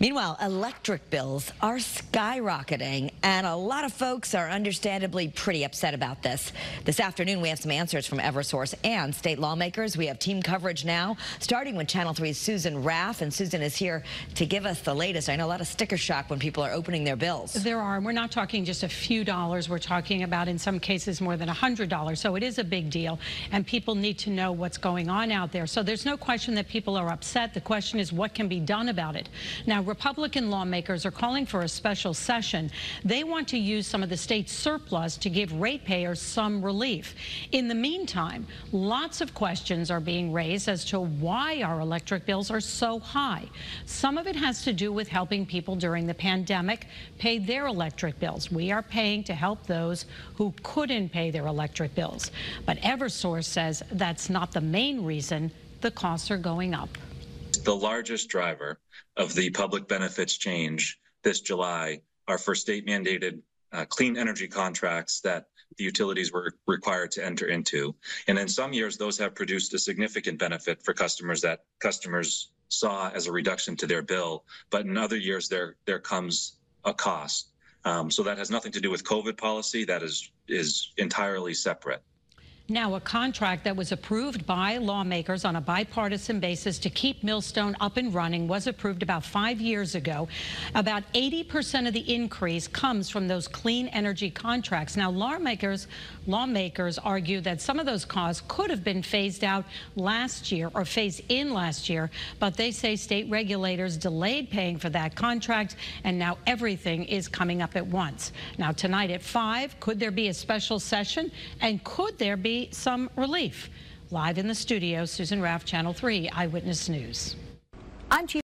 Meanwhile, electric bills are skyrocketing, and a lot of folks are understandably pretty upset about this. This afternoon, we have some answers from Eversource and state lawmakers. We have team coverage now, starting with Channel 3's Susan Raff, and Susan is here to give us the latest. I know a lot of sticker shock when people are opening their bills. There are. and We're not talking just a few dollars. We're talking about, in some cases, more than $100. So it is a big deal, and people need to know what's going on out there. So there's no question that people are upset. The question is what can be done about it. Now, Republican lawmakers are calling for a special session. They want to use some of the state's surplus to give ratepayers some relief. In the meantime, lots of questions are being raised as to why our electric bills are so high. Some of it has to do with helping people during the pandemic pay their electric bills. We are paying to help those who couldn't pay their electric bills. But Eversource says that's not the main reason the costs are going up the largest driver of the public benefits change this July are for state mandated uh, clean energy contracts that the utilities were required to enter into. And in some years, those have produced a significant benefit for customers that customers saw as a reduction to their bill. But in other years, there there comes a cost. Um, so that has nothing to do with COVID policy. That is is entirely separate. Now, a contract that was approved by lawmakers on a bipartisan basis to keep Millstone up and running was approved about five years ago. About 80% of the increase comes from those clean energy contracts. Now, lawmakers, lawmakers argue that some of those costs could have been phased out last year or phased in last year, but they say state regulators delayed paying for that contract, and now everything is coming up at once. Now, tonight at 5, could there be a special session, and could there some relief. Live in the studio, Susan Raff, Channel 3 Eyewitness News. I'm Chief